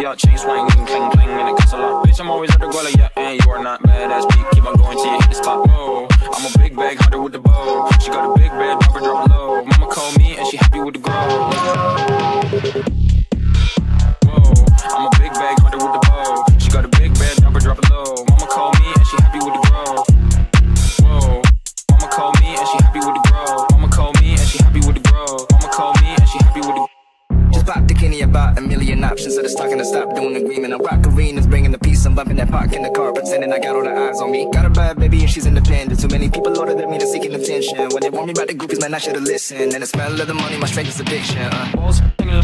your chain swing, cling, cling, and it costs a lot. Bitch, I'm always at the guala, yeah, and you are not badass beat. Keep on going till you hit the spot. Whoa, I'm a big bag hunter with the bow. She got a big bed, Pop about a million options. So just talking to stop doing agreement. I'm rock arenas, bringing the peace. I'm bumping that park in the car, pretending I got all the eyes on me. Got a bad baby and she's independent. Too many people older than me to seeking attention. When they warn me about the groupies, man, I should've listened. And the smell of the money, my strangest addiction. Uh. Balls hanging low,